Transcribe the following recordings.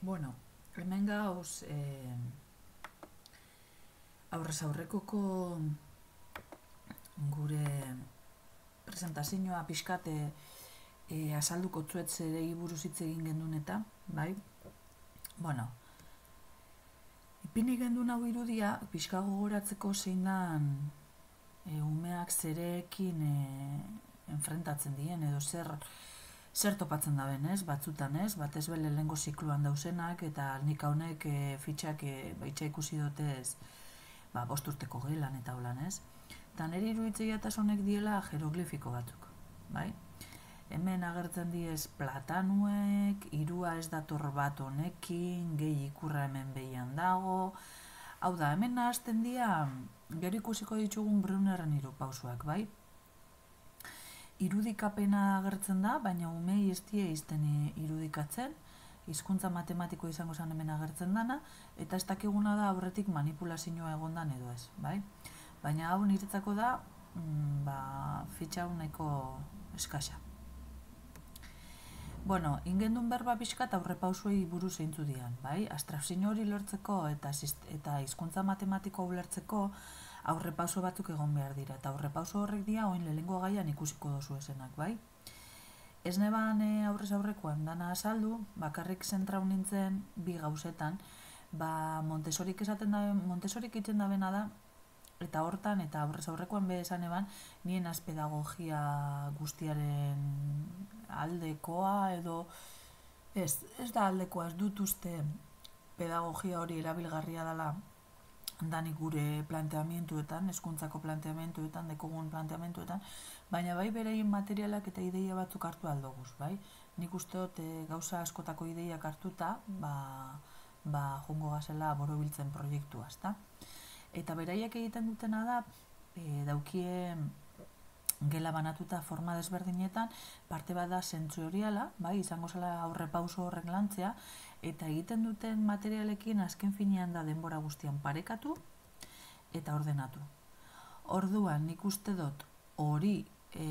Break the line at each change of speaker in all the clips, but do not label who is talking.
Bueno, hemen gauz eh, aurrez aurrekoko gure presentazioa pixkate e, azalduko tzuet zere buruz hitz egin gendun eta, bai? Bueno, ipini gendun hau irudia, pixka gogoratzeko zein dan e, umeak zerekin e, enfrentatzen dien, edo zer zer topatzen da ben, ez? Batzutan, ez? Batez bele lehengo zikluan dausenak eta nik honek e, fitxak e, baitxa ikusi dutez ba, bosturteko gelan eta holan, ez? Eta nire iruditzea eta honek diela jeroglifiko batzuk, bai? Hemen agertzen diez platanuek, irua ez dator bat honekin, gehi ikurra hemen behian dago, hau da, hemen nahazten dia, gero ikusiko ditugun Brunnerren iru pausuak, bai? Irudikapena agertzen da, baina umei ez die izten irudikatzen, hizkuntza matematiko izango zen hemen agertzen dana, eta ez dakiguna da aurretik manipulazioa egondan edo ez, bai? Baina hau niretzako da, mm, ba, fitxa nahiko eskasa. Bueno, ingendun berba pixka eta aurrepausuei buruz zeintzu dian, bai? Astrafzio hori lortzeko eta, eta hizkuntza matematiko ulertzeko, aurrepauso batzuk egon behar dira. Eta aurrepauso horrek dira, oin lehenko gaian ikusiko dozu esenak, bai? Ez neban e, aurrez aurrekoan dana azaldu, bakarrik zentrau nintzen bi gauzetan, ba Montesorik esaten da, Montesorik itzen da bena da, eta hortan, eta aurrez aurrekoan be esan eban, nien az pedagogia guztiaren aldekoa, edo ez, ez da aldekoa, ez dut uste pedagogia hori erabilgarria dela danik gure planteamentuetan, eskuntzako planteamentuetan, dekogun planteamentuetan, baina bai bereien materialak eta ideia batzuk hartu aldoguz, bai? Nik uste dut e, gauza askotako ideiak hartuta, ba, ba jungo gazela borobiltzen proiektua, ezta? Eta beraiek egiten dutena da, e, daukie gela banatuta forma desberdinetan, parte bat da zentzoriala, bai, izango zela aurre pauso horrek lantzea, eta egiten duten materialekin azken finean da denbora guztian parekatu eta ordenatu. Orduan nik uste dut hori e,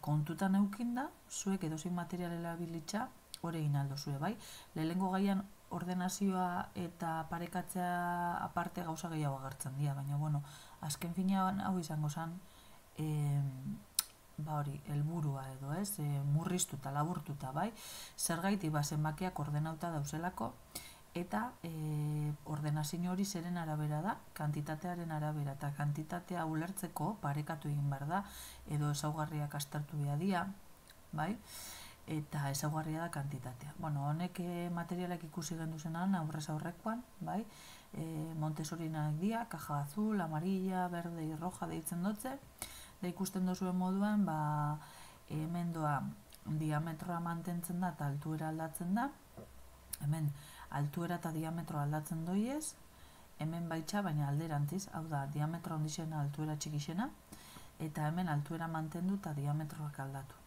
kontutan eukin da, zuek edozin materialela bilitza, hori egin aldo zue, bai? Lehengo gaian ordenazioa eta parekatzea aparte gauza gehiago agertzen dira, baina bueno, azken finean hau izango zen, e, ba hori, helburua edo, ez? E, murriztuta, laburtuta, bai? Zergaiti ba zenbakiak ordenauta dauzelako eta e, ordenazio hori zeren arabera da, kantitatearen arabera eta kantitatea ulertzeko parekatu egin behar da edo ezaugarriak astartu behar dia, bai? Eta ezaugarria da kantitatea. Bueno, honek e, materialak ikusi gendu zenan aurrez aurrekoan, bai? E, Montesorinak dia, kaja azul, amarilla, berde, roja deitzen dutze, da ikusten duzuen moduan, ba, hemen doa diametroa mantentzen da eta altuera aldatzen da. Hemen altuera eta diametro aldatzen doiez, hemen baitxa, baina alderantziz, hau da, diametro ondixena, altuera txikixena, eta hemen altuera mantendu eta diametroak aldatu.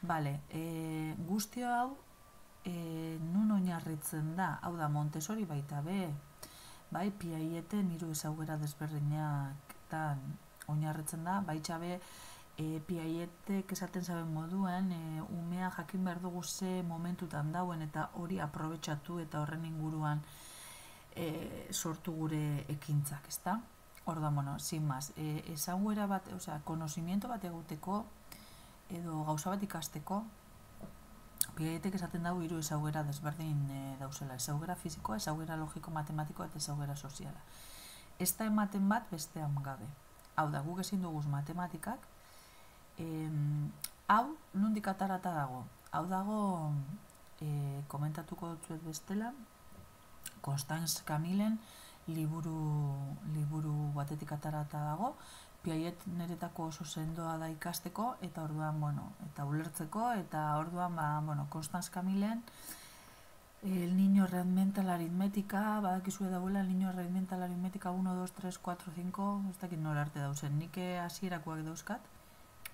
Bale, e, guztio hau, e, nun oinarritzen da, hau da, Montesori baita be, bai, piaiete niru ezagera desberdinak tan oinarritzen da, baitxabe e, piaietek esaten zaben moduen, e, umea jakin behar dugu ze momentutan dauen eta hori aprobetsatu eta horren inguruan e, sortu gure ekintzak, ezta? Hor da, bueno, sin más, e, ezaguera bat, osea, konozimiento bat eguteko edo gauza bat ikasteko, piaietek esaten dago hiru ezaguera desberdin e, dauzela, ezaguera fizikoa, ezaguera logiko matematikoa eta ezaguera soziala. Ez da ematen bat bestean gabe hau da, guk ezin duguz matematikak, em, hau nundik atarata dago. Hau dago, e, komentatuko dutzuet bestela, Constance Camilen liburu, liburu batetik atarata dago, piaiet niretako oso sendoa da ikasteko, eta orduan, bueno, eta ulertzeko, eta orduan, ba, bueno, Constance Camilen, El niño realmente la aritmética, badakizue dagoela el niño realmente la aritmética 1, 2, 3, 4, 5, ez dakit nola arte dauzen, nik hasierakoak dauzkat,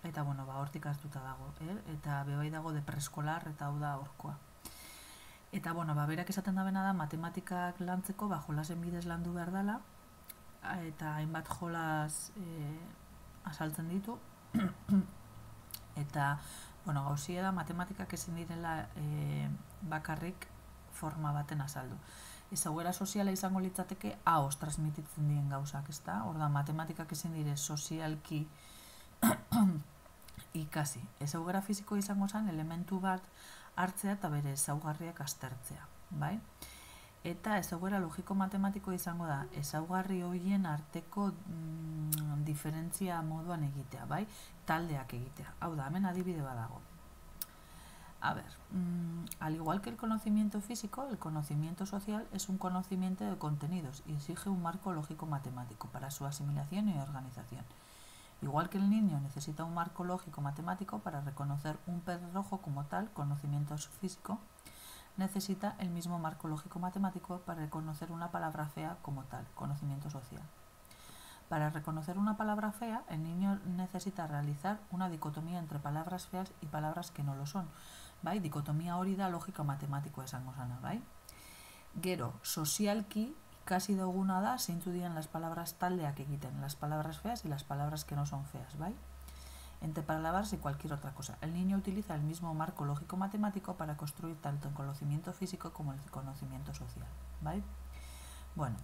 eta bueno, ba, hortik hartuta dago, eh? eta bebai dago de preeskolar eta hau da horkoa. Eta bueno, ba, berak esaten da da, matematikak lantzeko, ba, jolasen bidez landu behar dela, eta hainbat jolas e, asaltzen ditu, eta bueno, gauzia da matematikak ezin direla e, bakarrik forma baten azaldu. Ezagera soziala izango litzateke haos transmititzen dien gauzak, ezta? Hor da, matematikak ezin dire sozialki ikasi. Ezagera fiziko izango zen elementu bat hartzea eta bere ezaugarriak aztertzea, bai? Eta ezaugarra logiko matematiko izango da, ezaugarri horien arteko mm, diferentzia moduan egitea, bai? Taldeak egitea. Hau da, hemen adibide badago. A ver, mm, al igual que el conocimiento físico, el conocimiento social es un conocimiento de contenidos y exige un marco lógico matemático para su asimilación y organización. Igual que el niño necesita un marco lógico matemático para reconocer un pez rojo como tal, conocimiento físico, necesita el mismo marco lógico matemático para reconocer una palabra fea como tal, conocimiento social. Para reconocer una palabra fea, el niño necesita realizar una dicotomía entre palabras feas y palabras que no lo son. Bai? Dicotomía hori da logika matematiko esango zana, bai? Gero, sozialki ikasi duguna da zeintu dian las palabras taldeak egiten, las palabras feas y las palabras que no son feas, bai? Entre palabras y cualquier otra cosa. El niño utiliza el mismo marco lógico-matemático para construir tanto el conocimiento físico como el conocimiento social. ¿vale? Bueno,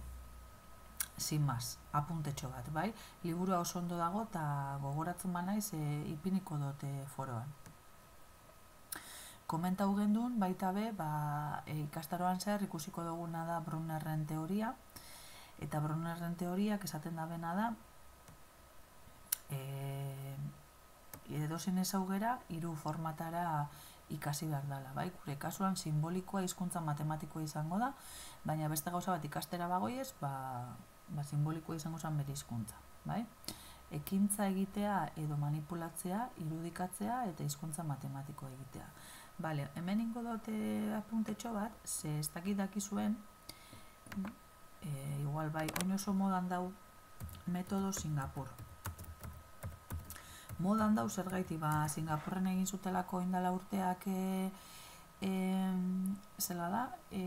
sin más, apunte bat, bai? Liburua oso ondo dago eta gogoratzen banaiz e, ipiniko dute foroan. Komenta gendun baita be, ba, e, ikastaroan zer ikusiko duguna da Brunnerren teoria, eta Brunnerren teoriak esaten da bena da, e, edozen ezaugera hiru formatara ikasi behar dela, bai? Gure kasuan simbolikoa hizkuntza matematikoa izango da, baina beste gauza bat ikastera bagoiez, ba, ba simbolikoa izango zen bere hizkuntza, bai? Ekintza egitea edo manipulatzea, irudikatzea eta hizkuntza matematikoa egitea. Bale, hemen ingo dute apuntetxo bat, ze ez dakit dakizuen, e, igual bai, oin oso modan dau metodo Singapur modan dau zer gaiti, ba, Singapurren egin zutelako indala urteak e, e, zela da, e,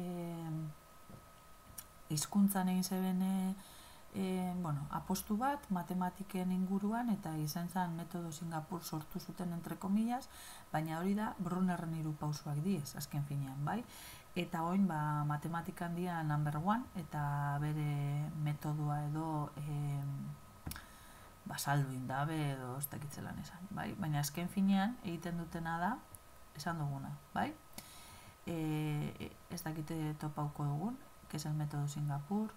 izkuntzan egin zeben e, bueno, apostu bat, matematiken inguruan, eta izan zen metodo Singapur sortu zuten entre komillas, baina hori da Brunnerren hiru pausuak diez, azken finean, bai? Eta oin, ba, matematikan dia number one, eta bere metodua edo... E, basaldu indabe edo ez dakitzelan esan, bai? Baina azken finean egiten dutena da esan duguna, bai? E, e ez dakite topauko dugun, que metodo Singapur,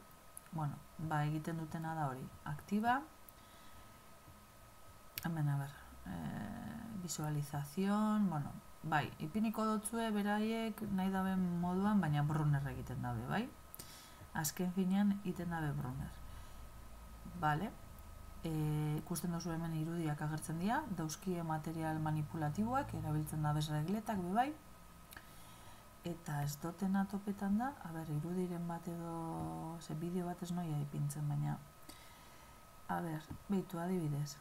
bueno, ba, egiten dutena da hori, aktiba, hemen, a ber, e, visualización, bueno, bai, ipiniko dutzue beraiek nahi dabe moduan, baina Brunner egiten dabe, bai? Azken finean egiten dabe Brunner. Vale, e, ikusten duzu hemen irudiak agertzen dira, dauzkie material manipulatiboak, erabiltzen da bezregletak bebai, eta ez doten atopetan da, a ber, irudiren bat edo, ze bideo bat ez noia ipintzen, baina, a ber, behitu adibidez.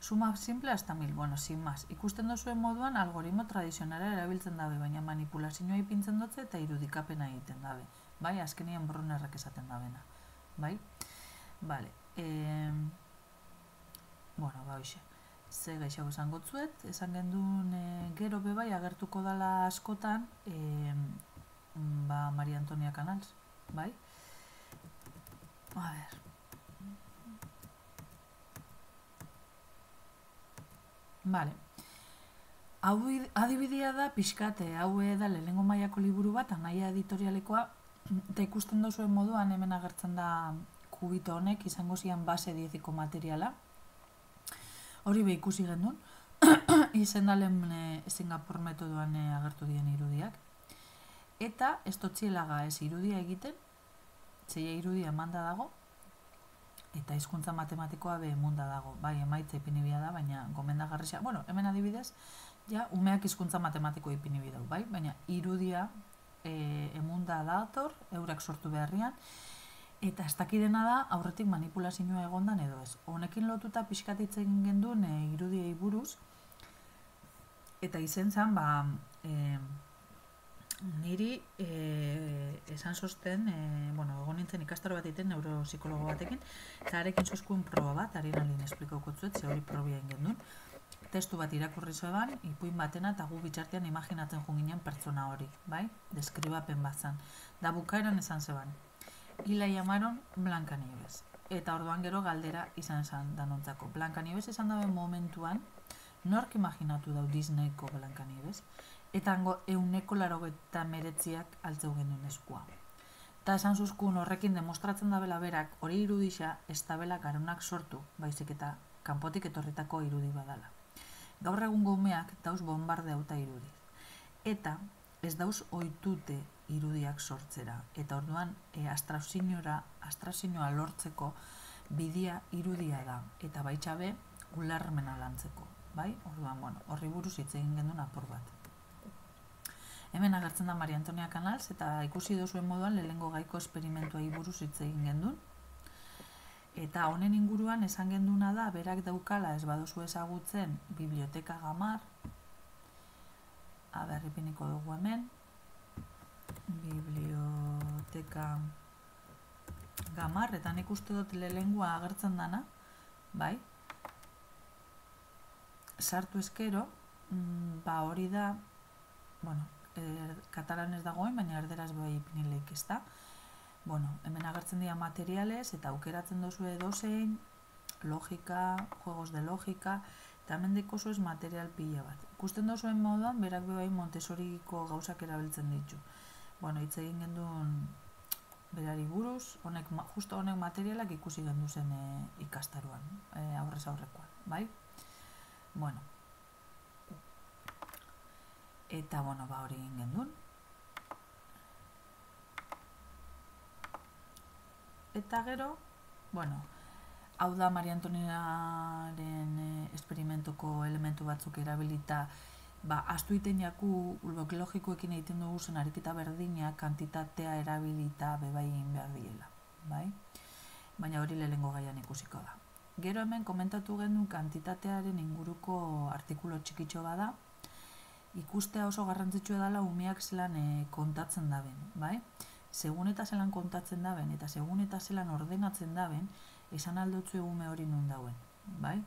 Suma simple hasta mil, bueno, sin más. Ikusten duzuen moduan algoritmo tradizionala erabiltzen dabe, baina manipulazioa ipintzen dutze eta irudikapena egiten dabe. Bai, azkenian brunnerrak esaten dabena. Bai? Vale e, bueno, ba, hoxe, ze gaixago esan gotzuet, esan gendun e, gero bebai agertuko dala askotan, e, ba, Maria Antonia Canals, bai? A ver. Vale. Hau adibidea da pixkate, hau da lehengo mailako liburu bat, anaia editorialekoa, eta ikusten duzuen moduan hemen agertzen da kubito honek izango zian base dieziko materiala. Hori be ikusi gendun. Izen dalen e, Singapur metodoan e, agertu dien irudiak. Eta ez totxielaga ez irudia egiten, zeia irudia manda dago, eta hizkuntza matematikoa be emunda dago. Bai, emaitza ipinibia da, baina gomendagarria. Bueno, hemen adibidez, ja, umeak hizkuntza matematiko ipinibi dau, bai? Baina irudia e, emunda dator, eurak sortu beharrian, Eta ez dakidena da, aurretik manipulazioa egondan edo ez. Honekin lotuta pixkatitzen genduen e, irudiei buruz, eta izen zen, ba, e, niri e, esan sosten, e, bueno, egon nintzen ikastaro bat egiten neuropsikologo batekin, eta arekin soskuen proba bat, ari nalin esplikauko zuet, ze hori probia genduen. testu bat irakurri zoeban, ipuin batena eta gu bitxartean imaginatzen junginen pertsona hori, bai? Deskribapen bat zan. Da bukaeran esan zeban. Ila llamaron Blanca Nieves. Eta orduan gero galdera izan zen danontzako. Blanca Nieves esan dabe momentuan, nork imaginatu dau Disneyko Blanca Nieves? Eta hango euneko laro eta meretziak altzeu genuen eskua. Eta esan zuzkun horrekin demostratzen dabela berak hori irudisa ez dabela garunak sortu, baizik eta kanpotik etorritako irudi badala. Gaur egun gomeak dauz bombarde hauta irudi. Eta ez dauz oitute irudiak sortzera. Eta orduan e, astrasinora, lortzeko bidia irudia da. Eta baitxabe ularmena lantzeko. Bai? Orduan, bueno, horri buruz hitz egin gendun apur bat. Hemen agertzen da Maria Antonia Canals eta ikusi duzuen moduan lehengo gaiko esperimentua buruz hitz egin gendun. Eta honen inguruan esan genduna da berak daukala ez baduzu ezagutzen biblioteka gamar. A ber, dugu hemen. Biblioteka gamar eta nik uste dut lehengoa agertzen dana, bai? Sartu eskero, mm, ba hori da, bueno, er, katalan ez dagoen, baina erderaz bai ipinileik ez da. Bueno, hemen agertzen dira materiales eta aukeratzen dozu edozein, logika, juegos de logika, eta hemen deko ez material pila bat. Ikusten dozuen moduan, berak bai Montesoriko gauzak erabiltzen ditu. Bueno, hitz egin gendun berari buruz, honek, justo honek materialak ikusi gendu zen e, ikastaruan, e, aurrez aurrekoan, bai? Bueno, eta bueno, ba hori egin gendun. Eta gero, bueno, hau da Maria Antoniaren eh, esperimentuko elementu batzuk erabilita, ba, astu iten jaku logikoekin egiten dugu zen ariketa berdina kantitatea erabilita bebain behar diela, bai? Baina hori lehengo gaian ikusiko da. Gero hemen komentatu gendu kantitatearen inguruko artikulo txikitxo bada, ikustea oso garrantzitsua dela umeak zelan e, kontatzen daben, bai? Segun eta zelan kontatzen daben eta segun eta zelan ordenatzen daben, esan aldotzu ume hori nun dauen, bai?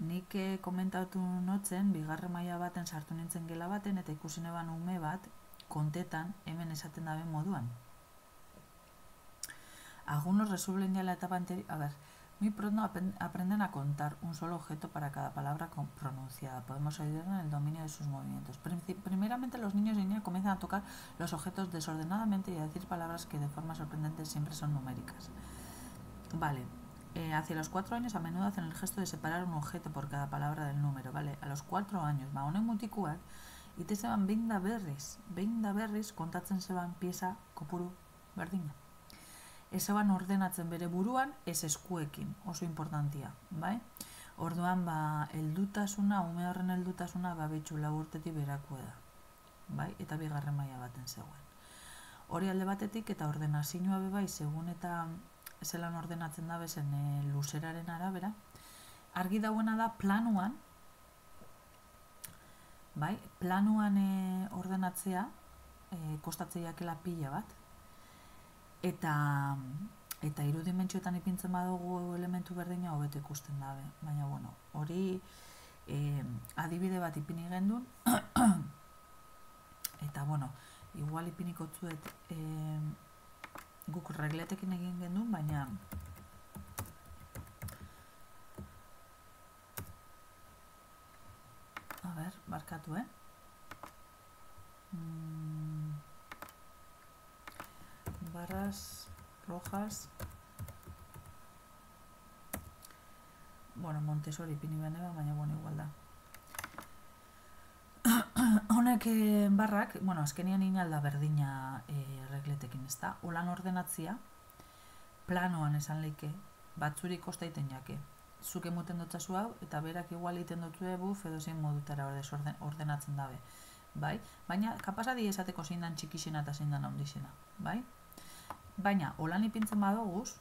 Nik e, komentatu notzen, bigarre maila baten sartu nintzen gela baten eta ikusi neban ume bat kontetan hemen esaten moduan. Algunos resuelven ya la etapa anterior, a ver, Muy pronto aprenden a contar un solo objeto para cada palabra pronunciada. Podemos ayudar en el dominio de sus movimientos. Primeramente los niños y niñas comienzan a tocar los objetos desordenadamente y a decir palabras que de forma sorprendente siempre son numéricas. Vale, eh, hacia los cuatro años a menudo hacen el gesto de separar un objeto por cada palabra del número. Vale, a los cuatro años, va una mutikuak, y te se van 20 berriz. 20 berriz kontatzen se van pieza kopuru berdina ezaban ordenatzen bere buruan, ez eskuekin, oso importantia, bai? Orduan, ba, eldutasuna, ume horren eldutasuna, ba, betxu laburtetik berakue da, bai? Eta bigarren maila baten zegoen. Hori alde batetik eta ordenazioa bebai, segun eta zelan ordenatzen da bezen e, luzeraren arabera, argi dauena da planuan, bai? Planuan e, ordenatzea, e, kostatzeiakela pila bat, eta eta hiru dimentsioetan ipintzen badugu elementu berdina hobeto ikusten dabe. Baina bueno hori e, adibide bat ipini gendun. Eta bueno igual ipiniko zuet e, guk regletekin egin gendun baina a ber, barkatu, eh? Mm, barras rojas. Bueno, Montessori pini beneba, baina bueno, igual da. Honek eh, barrak, bueno, azkenian inalda berdina e, regletekin ez da, ulan ordenatzia planoan esan leike batzuri kostaiten jake zuk emuten dutzazu hau, eta berak igual iten dutu ebu, edo zein modutara ordenatzen dabe. Bai? Baina, kapasadi esateko zein dan txikixena eta zein dan handixena. Bai? Baina, holan ipintzen badoguz,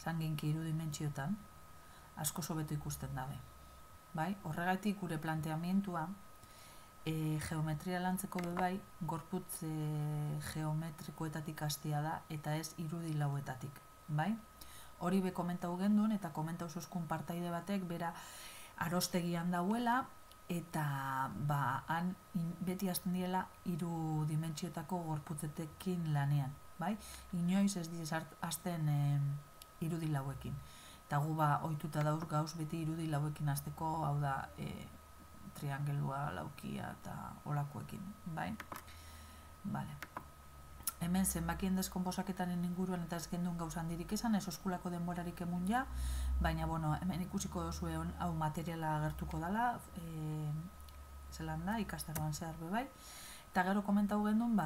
zanginki iru dimentsiotan, asko sobetu ikusten dabe. Bai? Horregatik gure planteamientua, e, geometria lantzeko bebai, gorputz e, geometrikoetatik hastia da, eta ez irudi lauetatik. Bai? hori be komentau gendun eta komentau zuzkun partaide batek bera arostegian dauela eta ba, han beti hasten diela hiru dimentsiotako gorputzetekin lanean, bai? Inoiz ez diz hasten e, irudi lauekin. Eta gu ba, ohituta daur gauz beti irudi lauekin hasteko hau da e, triangelua, laukia eta olakoekin, bai? Vale. Hemen zenbakien deskonposaketaren inguruan eta ez gendun gauzan dirik esan, ez oskulako denborarik emun ja, baina bueno, hemen ikusiko dozu hau materiala agertuko dela, e, zelan da, ikastaroan zehar bai, eta gero komentau gendun, ba,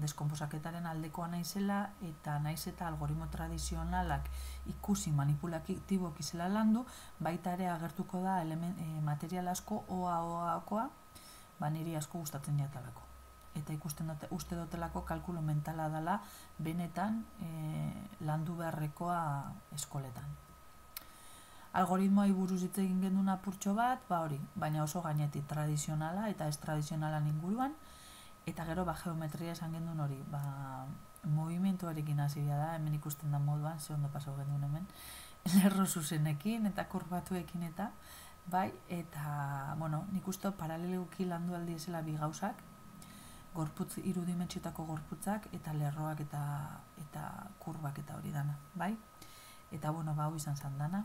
deskomposaketaren aldekoa naizela, eta naiz eta algoritmo tradizionalak ikusi manipulatiboak izela landu, baita ere agertuko da element, e, material asko, oa oakoa, ba, niri asko gustatzen jatalako eta ikusten dute, uste dutelako kalkulo mentala dela benetan e, landu beharrekoa eskoletan. Algoritmoa buruz hitz egin gendun apurtxo bat, ba hori, baina oso gainetik tradizionala eta ez tradizionala inguruan, eta gero ba geometria esan gendun hori, ba movimentuarekin hasi da, hemen ikusten da moduan, ze ondo pasau gendun hemen, lerro zuzenekin eta kurbatuekin eta, bai, eta, bueno, nik uste paraleleuki landu aldi esela bi gauzak, gorputz irudimentsiotako gorputzak eta lerroak eta eta kurbak eta hori dana, bai? Eta bueno, ba hau izan zan dana.